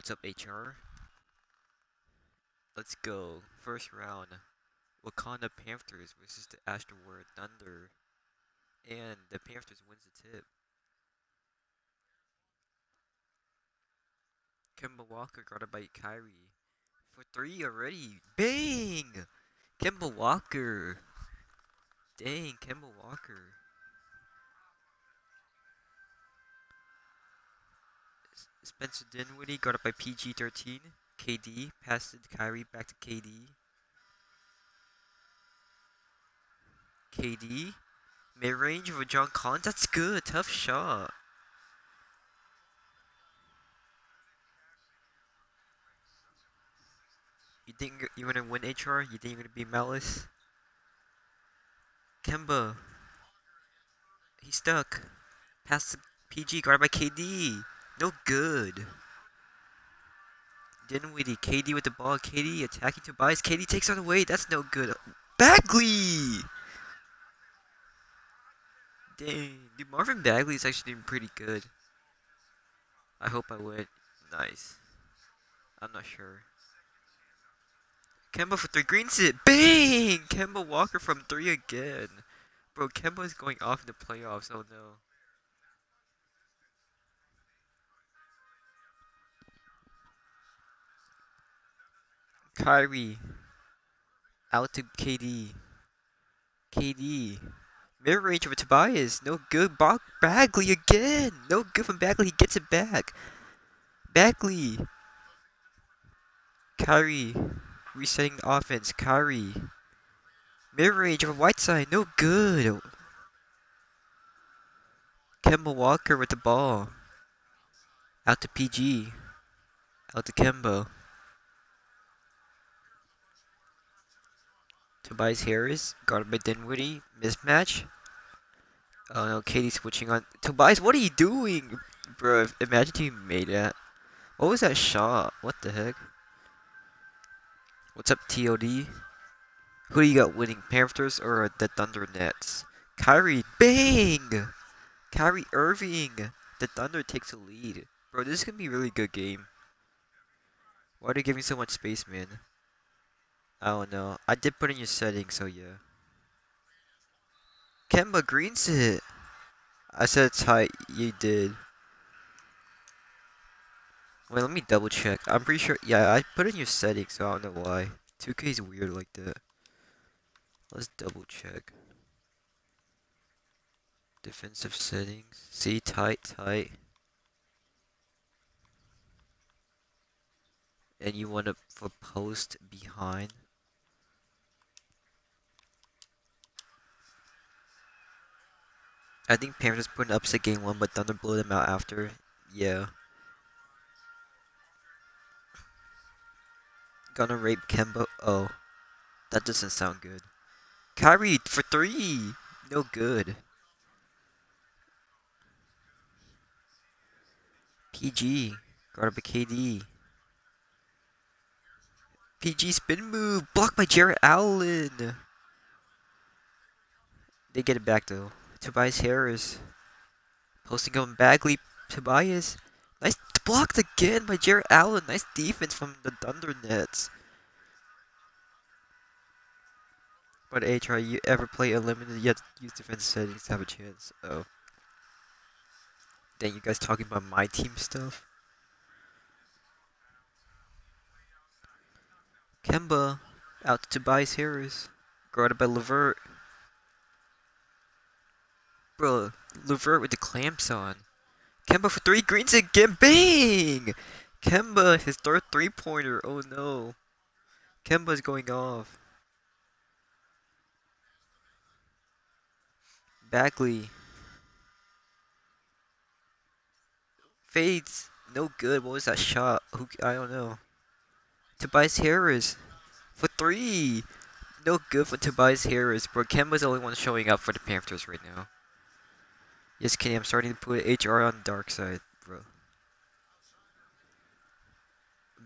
What's up, HR? Let's go. First round. Wakanda Panthers versus the Astro World Thunder. And the Panthers wins the tip. Kemba Walker guarded by Kyrie. For three already. Bang! Kemba Walker. Dang, Kemba Walker. Spencer Dinwiddie guarded by PG-13. KD passed to Kyrie back to KD. KD. Mid range of John Collins. That's good. Tough shot. You think you're- you're gonna win HR? You think you're gonna be Malice? Kemba. He's stuck. Pass to PG guarded by KD. No good. Dinwiddie. KD with the ball. KD attacking Tobias. KD takes it away. That's no good. Bagley! Dang. Dude, Marvin Bagley is actually doing pretty good. I hope I win. Nice. I'm not sure. Kemba for three. Greens it. Bang! Kemba Walker from three again. Bro, Kemba is going off in the playoffs. Oh no. Kyrie. Out to KD. KD. Mid range of Tobias. No good. Bog Bagley again. No good from Bagley. He gets it back. Bagley. Kyrie. Resetting the offense. Kyrie. Mid range of Whiteside. No good. Kemba Walker with the ball. Out to PG. Out to Kemba. Tobias Harris, guarded by Dinwiddie. Mismatch. Oh no, KD switching on. Tobias, what are you doing? Bro, imagine you made that. What was that shot? What the heck? What's up, TOD? Who do you got winning, Panthers or the Thunder Nets? Kyrie, bang! Kyrie Irving! The Thunder takes the lead. Bro, this is gonna be a really good game. Why are they giving so much space, man? Oh, I don't know. I did put in your settings, so yeah. Kemba greens it. I said it's high. You did. Wait, let me double check. I'm pretty sure. Yeah, I put in your settings, so I don't know why. 2K is weird like that. Let's double check. Defensive settings. See, tight, tight. And you want to for post behind. I think Panthers put an upset game one, but Thunder blew them out after. Yeah. Gonna rape Kemba. Oh. That doesn't sound good. Kyrie for three! No good. PG. Guarded by KD. PG spin move! Blocked by Jarrett Allen! They get it back though. Tobias Harris. Posting on Bagley. Tobias. Nice blocked again by Jarrett Allen. Nice defense from the Thunder Nets. But HR, you ever play a limited yet use defense settings to have a chance? Oh. Dang, you guys talking about my team stuff? Kemba. Out to Tobias Harris. Guarded by Levert. Bro, with the clamps on. Kemba for three greens again. Bang! Kemba, his third three pointer. Oh no. Kemba's going off. Bagley. Fades. No good. What was that shot? Who, I don't know. Tobias Harris. For three. No good for Tobias Harris, bro. Kemba's the only one showing up for the Panthers right now. Yes, Kenny, I'm starting to put HR on dark side, bro.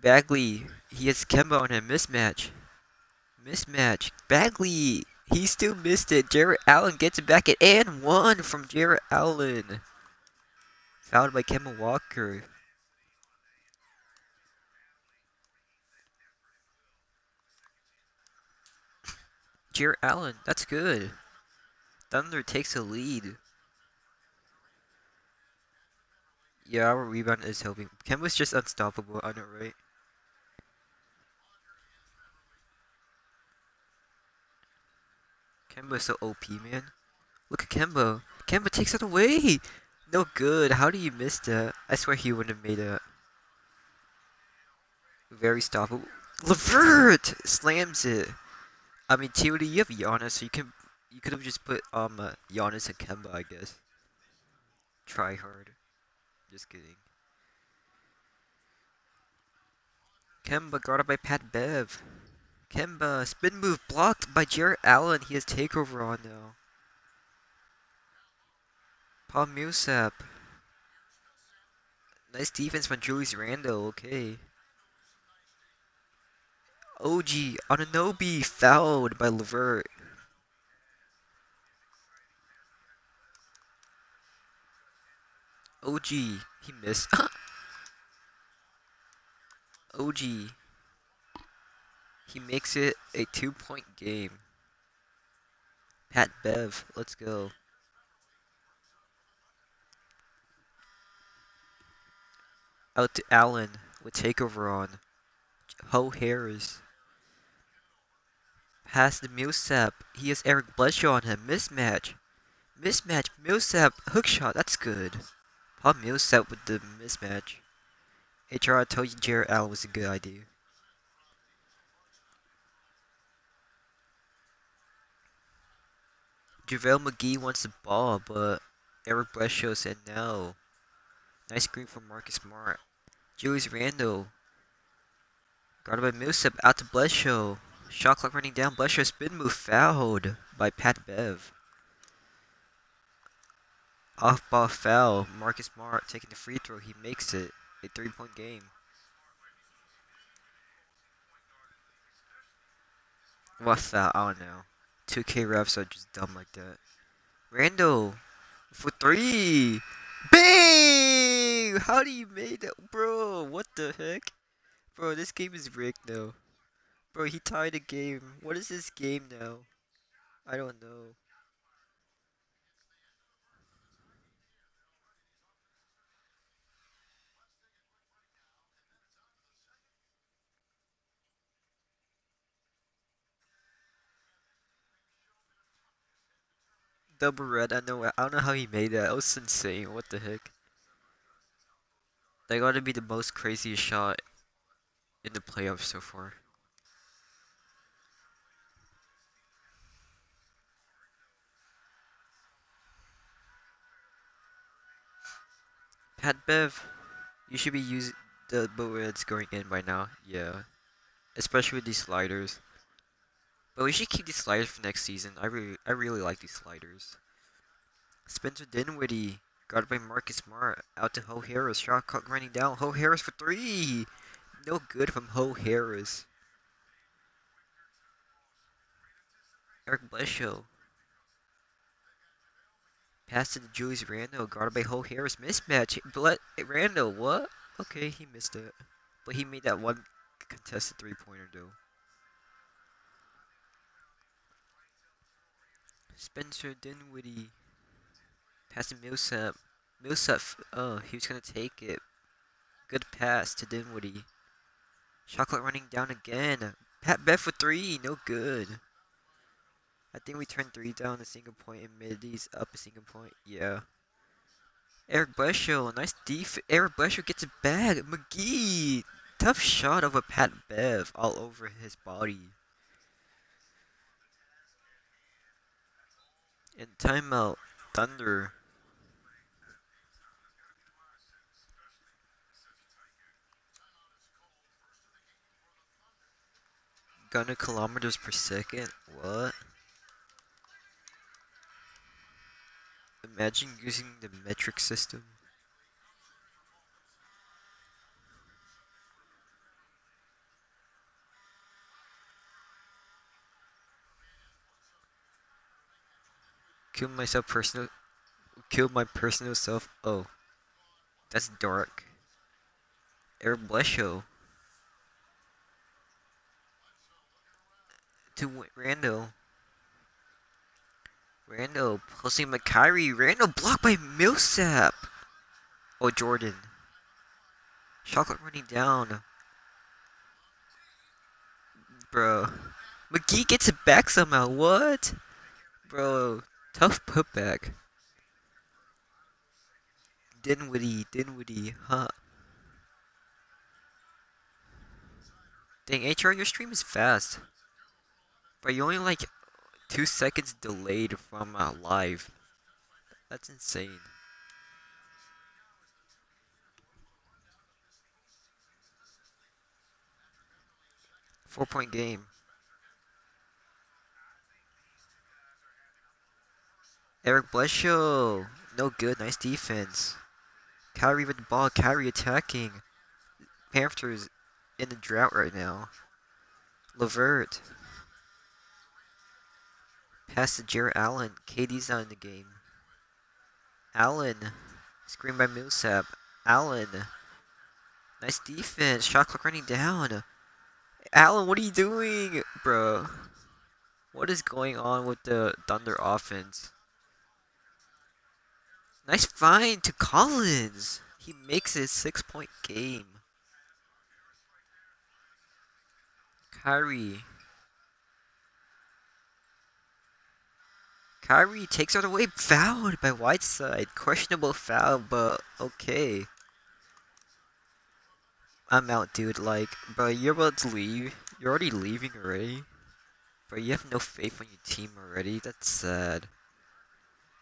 Bagley, he has Kemba on a mismatch. Mismatch. Bagley, he still missed it. Jarrett Allen gets it back at and one from Jarrett Allen. Fouled by Kemba Walker. Jarrett Allen, that's good. Thunder takes a lead. Yeah, our rebound is helping. Kemba's just unstoppable, I know, right? Kemba's so OP, man. Look at Kemba. Kemba takes it away! No good. How do you miss that? I swear he wouldn't have made that. Very stoppable. Levert slams it. I mean, TOD, you have Giannis, so you can you could have just put um Giannis and Kemba, I guess. Try hard. Just kidding. Kemba guarded by Pat Bev. Kemba spin move blocked by Jarrett Allen. He has takeover on now. Paul Millsap. Nice defense from Julius Randle. Okay. OG Anunoby fouled by Levert. OG, he missed. OG, he makes it a two point game. Pat Bev, let's go. Out to Allen with takeover on. Joe Harris. Pass to Millsap. He has Eric Bledsoe on him. Mismatch. Mismatch. Millsap. Hook shot. That's good. Paul Millsap with the mismatch. HR, told you Jarrett Allen was a good idea. JaVale McGee wants the ball, but Eric Bledsoe said no. Nice screen from Marcus Smart. Julius Randle. Guarded by Millsap out to Bledsoe. Shot clock running down. Bledsoe spin move fouled by Pat Bev. Off ball foul. Marcus Smart taking the free throw. He makes it. A three point game. What's that? I don't know. 2K refs are just dumb like that. Randle for three. Bang! How do you make that, bro? What the heck, bro? This game is rigged now. Bro, he tied the game. What is this game now? I don't know. Double red, I know I don't know how he made that. That was insane. What the heck? That gotta be the most craziest shot in the playoffs so far. Pat Bev, you should be using the bow reds going in by now. Yeah. Especially with these sliders. But we should keep these sliders for next season. I really, I really like these sliders. Spencer Dinwiddie, guarded by Marcus Smart, out to Joe Harris. Shot clock running down. Joe Harris for three. No good from Joe Harris. Eric Bledsoe. Pass to Julius Randle, guarded by Joe Harris. Mismatch. Ble Randle, what? Okay, he missed it. But he made that one contested three-pointer, though. Spencer Dinwiddie. Passing Millsap. Millsap, oh, he was going to take it. Good pass to Dinwiddie. Shot clock running down again. Pat Bev for three, no good. I think we turned three down a single point and these up a single point. Yeah. Eric Bledsoe, nice def. Eric Bledsoe gets a bag. McGee, tough shot of a Pat Bev all over his body. In timeout, Thunder. Gun Gunner kilometers per second? What? Imagine using the metric system. Kill myself personal kill my personal self oh. That's dark. Air Bledsoe. To Randle. Randle posting McKyree. Randle blocked by Millsap. Oh, Jordan. Shot clock running down. Bro. McGee gets it back somehow. What? Bro, tough putback. Dinwiddie, Dinwiddie, huh? Dang, HR, your stream is fast. But you're only like two seconds delayed from uh, live. That's insane. Four point game. Eric Bledsoe. No good. Nice defense. Kyrie with the ball. Kyrie attacking. Panthers in the drought right now. Levert. Pass to Jarrett Allen. KD's not in the game. Allen. Screen by Millsap. Allen. Nice defense. Shot clock running down. Allen, what are you doing? Bro. What is going on with the Thunder offense? Nice find to Collins. He makes it six point game. Kyrie. Kyrie takes it away. Fouled by Whiteside. Questionable foul, but okay. I'm out, dude. Like, bro, you're about to leave. You're already leaving already. Bro, you have no faith on your team already. That's sad.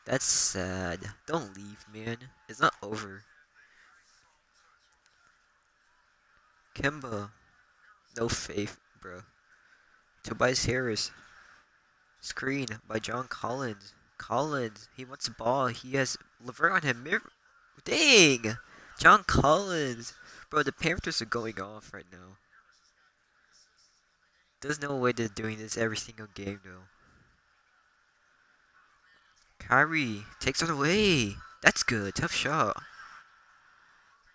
That's sad. Don't leave, man. It's not over. Kemba. No faith, bro. Tobias Harris. Screen by John Collins. Collins. He wants the ball. He has Levert on him. Mir Dang! John Collins. Bro, the Panthers are going off right now. There's no way they're doing this every single game, though. Kyrie takes it away. That's good. Tough shot.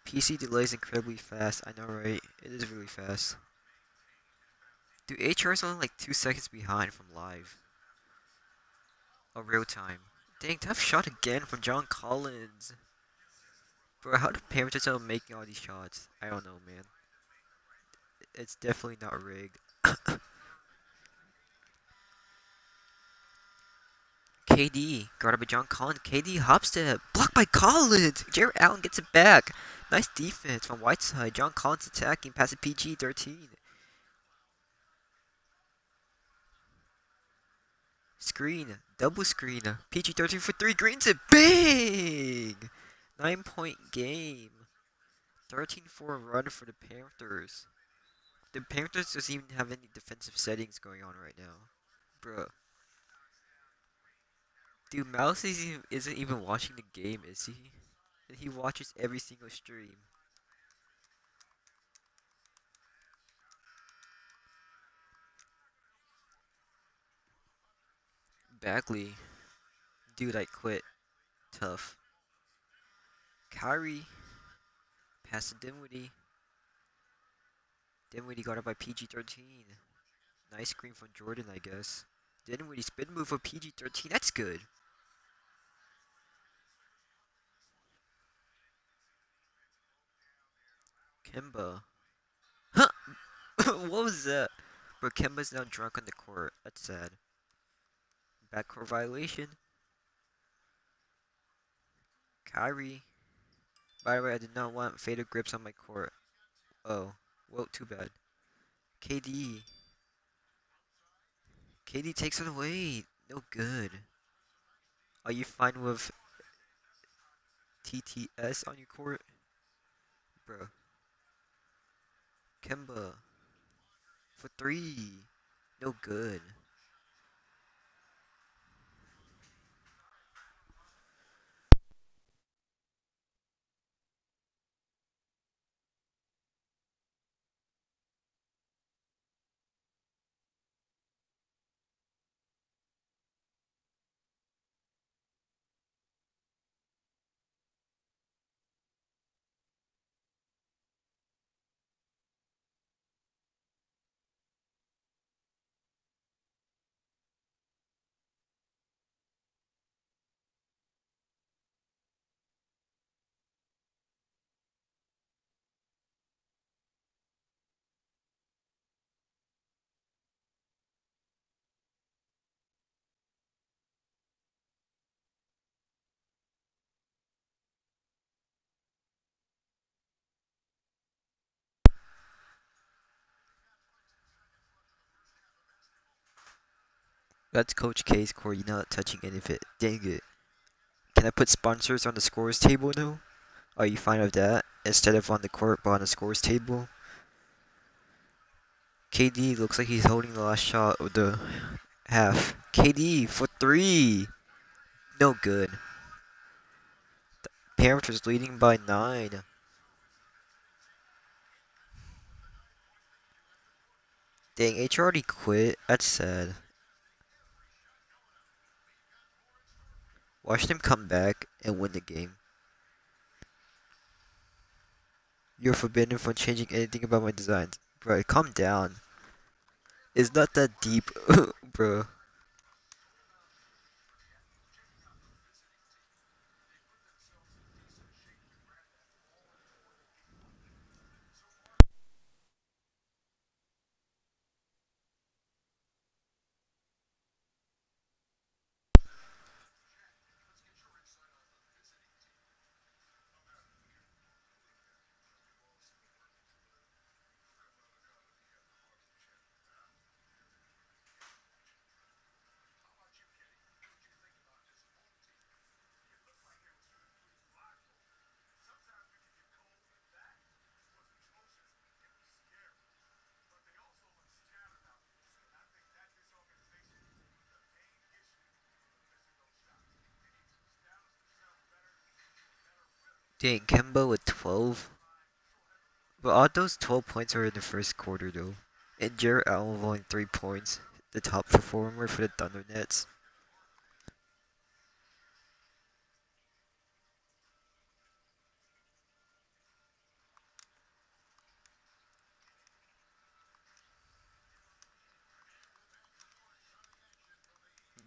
PC delays incredibly fast. I know, right? It is really fast. Dude, HR is only like two seconds behind from live. Oh, real time. Dang, tough shot again from John Collins. Bro, how do Panthers are making all these shots? I don't know, man. It's definitely not rigged. KD, guarded by John Collins. KD hopstep, blocked by Collins. Jarrett Allen gets it back. Nice defense from Whiteside. John Collins attacking, passing PG 13. Screen, double screen. PG 13 for three. Greens it. Bang! Nine point game. 13 4 run for the Panthers. The Panthers doesn't even have any defensive settings going on right now. Bruh. Dude, Mouse isn't, even watching the game, is he? And he watches every single stream. Bagley. Dude, I quit. Tough. Kyrie. Pass to Dinwiddie. Dinwiddie got up by PG-13. Nice screen from Jordan, I guess. Dinwiddie spin move for PG-13. That's good. Kemba. Huh? what was that? Bro, Kemba's now drunk on the court. That's sad. Backcourt violation. Kyrie. By the way, I did not want Fatal Grips on my court. Oh. Well, too bad. KD. KD takes it away. No good. Are you fine with TTS on your court? Bro. Kemba. For three. No good. That's Coach K's core. You're not touching any of it. Dang it. Can I put sponsors on the scores table now? Are you fine with that? Instead of on the court, but on the scores table? KD looks like he's holding the last shot of the half. KD for three. No good. The Panthers leading by nine. Dang, H already quit. That's sad. Watch them come back and win the game. You're forbidden from changing anything about my designs. Bro, calm down. It's not that deep, bro. Dang, Kemba with 12. But all those 12 points are in the first quarter though. And Jarrett Allen only 3 points. The top performer for the Thunder Nets.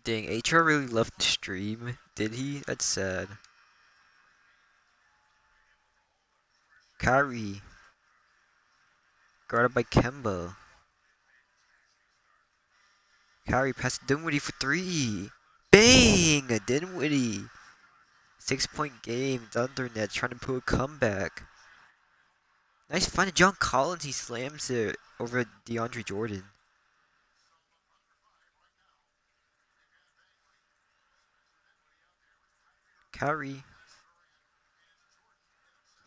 Dang, HR really left the stream. Did he? That's sad. Kyrie. Guarded by Kemba. Kyrie passed Dinwiddie for three. Bang! Dinwiddie. Six point game. Thunder Nets trying to pull a comeback. Nice find. Of John Collins. He slams it over DeAndre Jordan. Kyrie.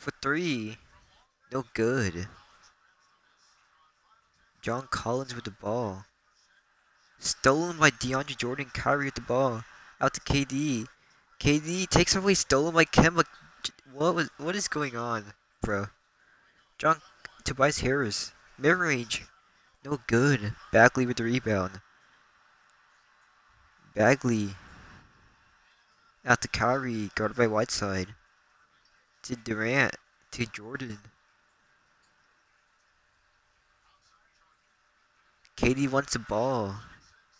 For three. No good. John Collins with the ball. Stolen by DeAndre Jordan. Kyrie with the ball. Out to KD. KD takes away stolen by Kemba. What was what is going on, bro? John Tobias Harris. Mid range. No good. Bagley with the rebound. Bagley. Out to Kyrie. Guarded by Whiteside. To Durant. To Jordan. KD wants the ball.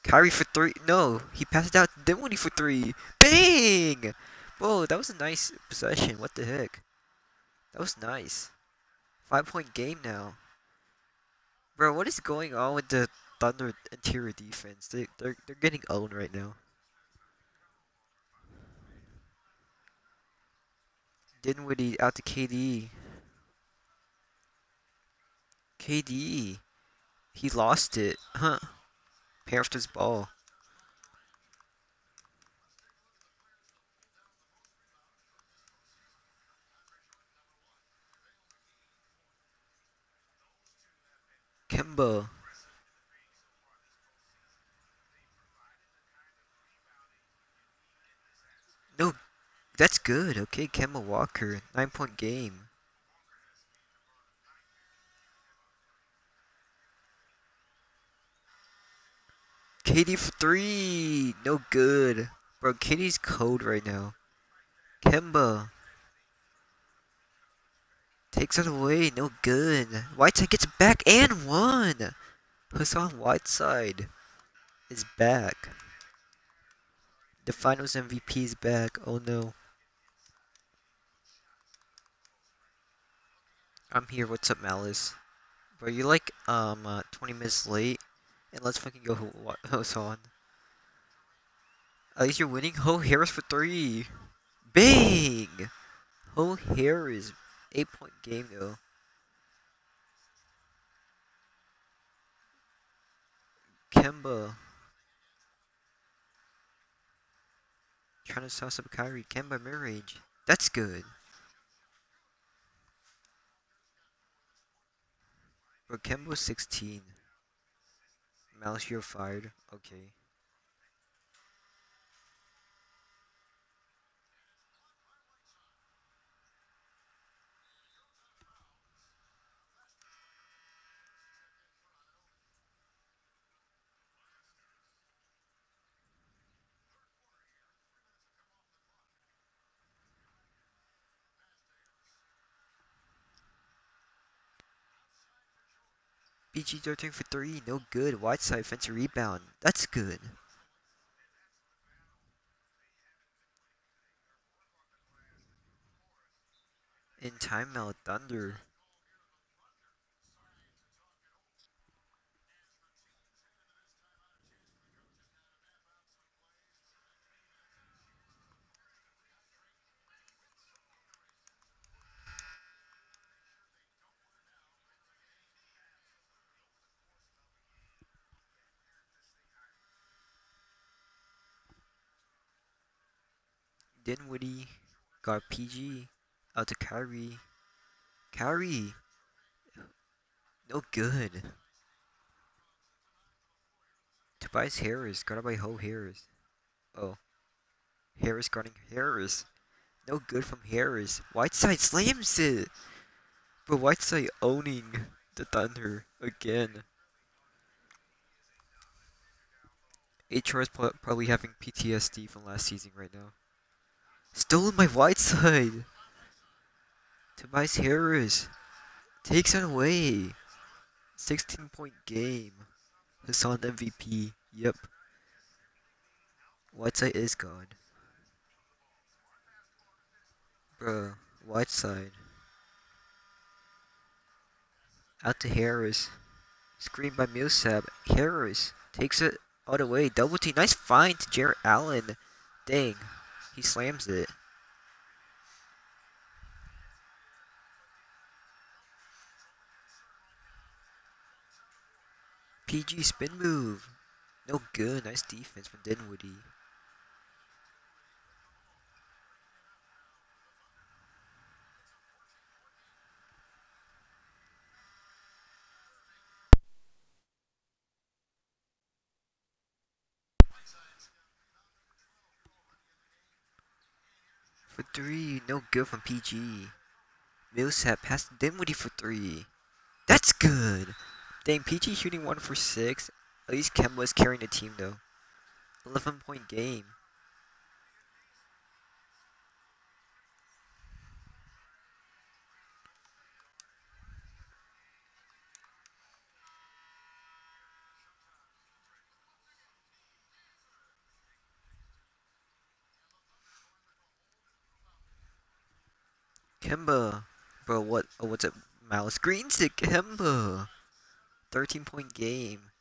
Kyrie for three. No, he passed it out to Dinwiddie for three. Bang! Whoa, that was a nice possession. What the heck? That was nice. Five point game now. Bro, what is going on with the Thunder interior defense? They, they're, they're getting owned right now. Dinwiddie out to KD. KD. He lost it. Huh. Panthers ball. Kemba. No, that's good. Okay, Kemba Walker. Nine point game. KD for three. No good. Bro, KD's cold right now. Kemba. Takes it away. No good. Whiteside gets back and one. Hassan Whiteside is back. The finals MVP is back. Oh no. I'm here. What's up, Malice? Bro, you like um uh, 20 minutes late? And let's fucking go Hassan. At least you're winning. Joe Harris for three. Bang! Joe Harris. Eight point game though. Kemba. trying to sauce up Kyrie. Kemba mid-range. That's good. Bro, Kemba's 16. Malishio fired. Okay. PG 13 for 3, no good. Whiteside offensive rebound. That's good. In timeout, Thunder. Dinwiddie got PG out uh, to Kyrie. Kyrie, no good. Tobias Harris, guarded by Joe Harris. Oh, Harris guarding Harris. No good from Harris. Whiteside slams it. But Whiteside owning the Thunder again. HR is probably having PTSD from last season right now. Stolen by Whiteside. Tobias Harris takes it away. 16 point game. Hassan MVP. Yep. Whiteside is gone. Bruh, Whiteside. Out to Harris. Screen by Millsap. Harris takes it all the way. Double T. Nice find to Jarrett Allen. Dang. He slams it. PG spin move. No good. Nice defense from Dinwiddie. For three, no good from PG. Millsap passed Dinwiddie for three. That's good. Dang, PG shooting one for six. At least Kem was carrying the team though. 11 point game. Kemba. Bro, what? Oh, what's it? Mouse green stick Kemba. 13 point game.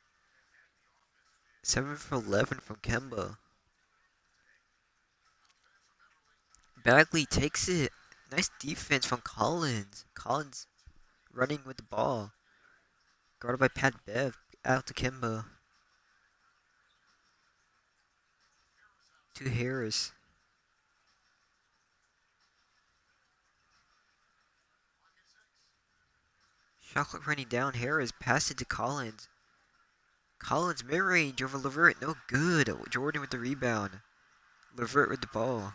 7 for 11 from Kemba. Bagley takes it. Nice defense from Collins. Collins running with the ball. Guarded by Pat Bev. Out to Kemba. To Harris. Clock running down. Harris pass it to Collins. Collins mid-range over Levert. No good. Jordan with the rebound. Levert with the ball.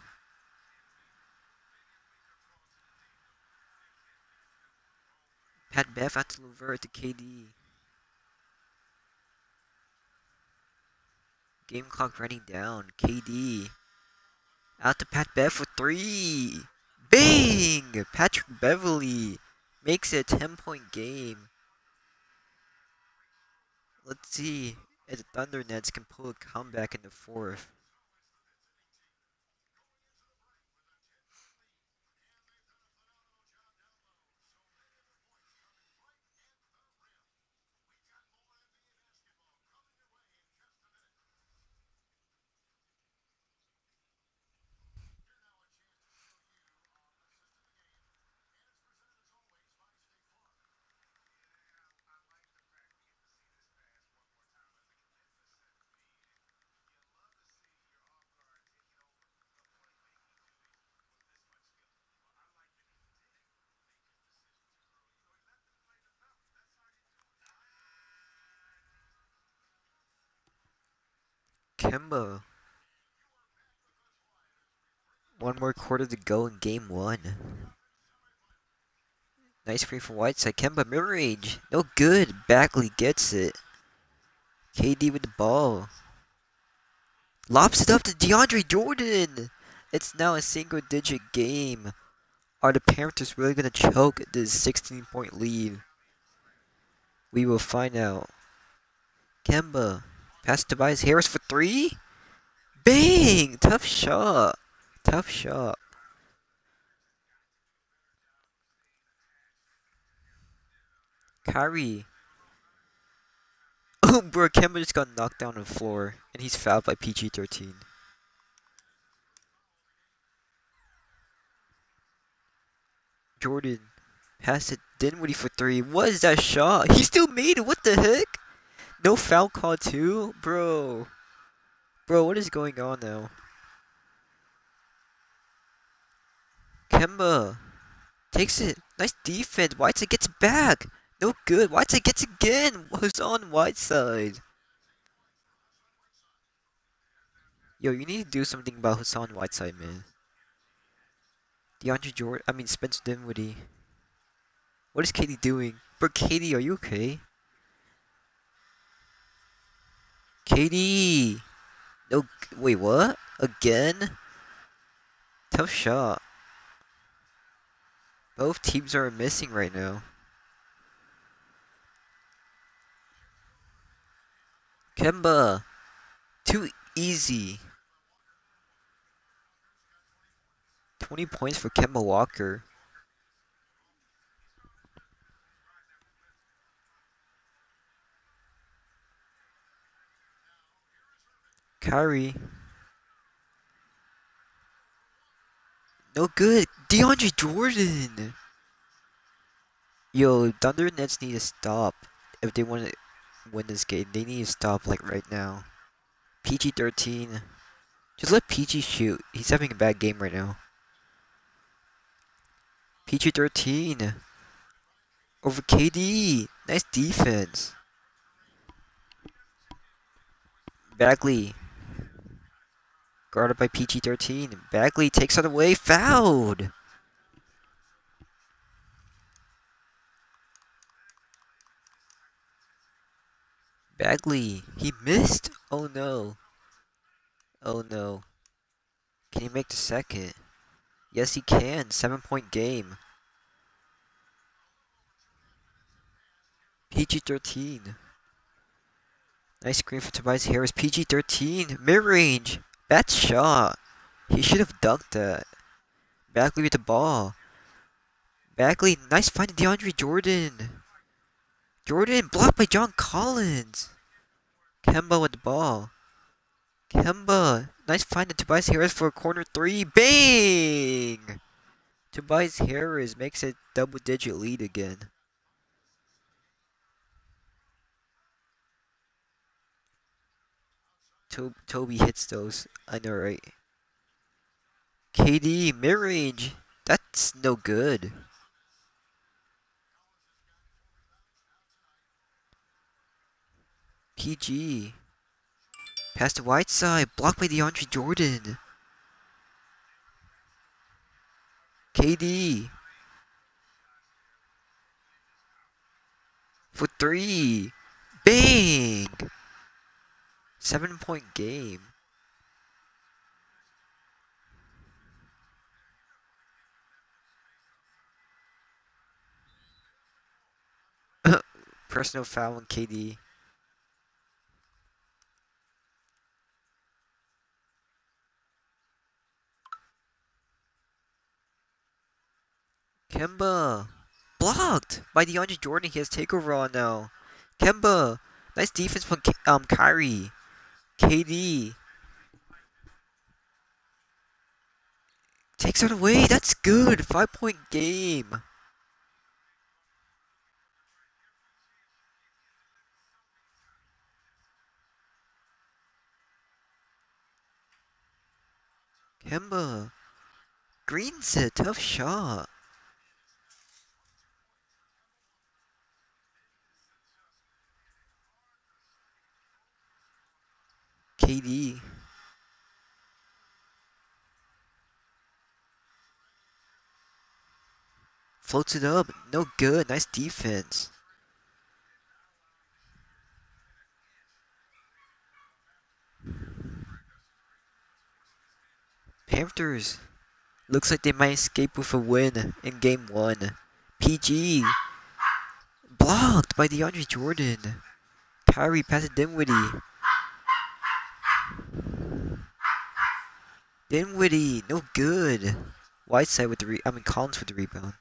Pat Bev out to Levert to KD. Game clock running down. KD. Out to Pat Bev for three. Bang! Patrick Beverley makes it a 10 point game. Let's see if the Thunder Nets can pull a comeback in the fourth. Kemba. One more quarter to go in game one. Nice screen from Whiteside. Kemba mid-range. No good. Bagley gets it. KD with the ball. Lobs it up to DeAndre Jordan. It's now a single digit game. Are the Panthers really going to choke this 16 point lead? We will find out. Kemba. Pass to Tobias Harris for three. Bang! Tough shot. Tough shot. Kyrie. Oh, bro, Kemba just got knocked down on the floor, and he's fouled by PG-13. Jordan. Pass it Dinwiddie for three. What is that shot? He still made it. What the heck? No foul call too? Bro. Bro, what is going on now? Kemba. Takes it. Nice defense. Whiteside gets back. No good. Whiteside gets again. Who's on Whiteside? Yo, you need to do something about Hassan Whiteside, man. DeAndre Jordan, I mean Spencer Dinwiddie. What is KD doing? Bro, KD, are you okay? KD! No, wait, what? Again? Tough shot. Both teams are missing right now. Kemba! Too easy. 20 points for Kemba Walker. Kyrie. No good. DeAndre Jordan. Yo, Thunder Nets need to stop if they want to win this game. They need to stop like right now. PG 13. Just let PG shoot. He's having a bad game right now. PG 13. Over KD. Nice defense. Bagley. Guarded by PG 13. Bagley takes it away. Fouled. Bagley, he missed? Oh no. Oh no. Can he make the second? Yes, he can. Seven point game. PG 13. Nice screen for Tobias Harris. PG 13. Mid range. Bad shot. He should have dunked that. Bagley with the ball. Bagley, nice find DeAndre Jordan. Jordan blocked by John Collins. Kemba with the ball. Kemba. Nice find to Tobias Harris for a corner three. Bang! Tobias Harris makes a double digit lead again. To Toby hits those. I know, right? KD, mid-range. That's no good. PG. Pass to Whiteside. Blocked by DeAndre Jordan. KD. For three. Bang! Seven point game. Personal foul on KD. Kemba. Blocked by DeAndre Jordan. He has takeover on now. Kemba. Nice defense from um Kyrie. KD. Takes it away. That's good. Five point game. Kemba. Green's a tough shot. KD. Floats it up. No good. Nice defense. Panthers. Looks like they might escape with a win in game one. PG. Blocked by DeAndre Jordan. Kyrie passes Dinwiddie. Dinwiddie, no good. Whiteside with the re I mean Collins with the rebound.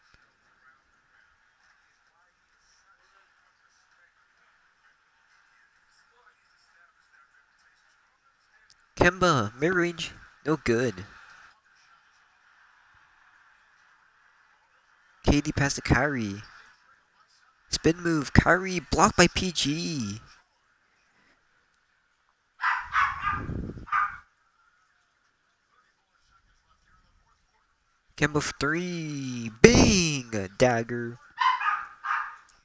Kemba, mid-range, no good. KD pass to Kyrie. Spin move, Kyrie blocked by PG. For three. Bang! Dagger.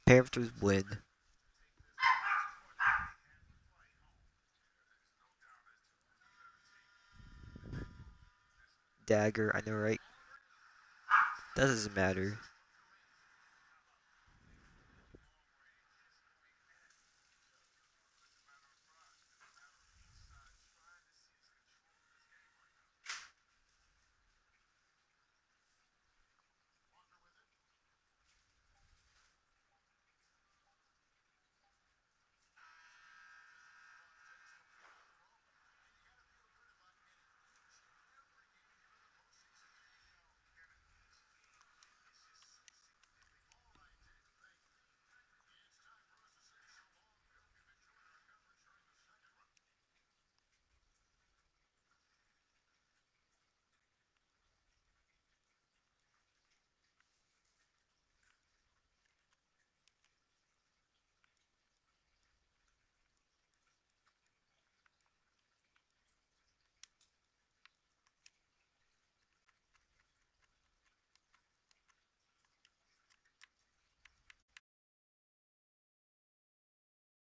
Panthers win. Dagger, I know, right? That doesn't matter.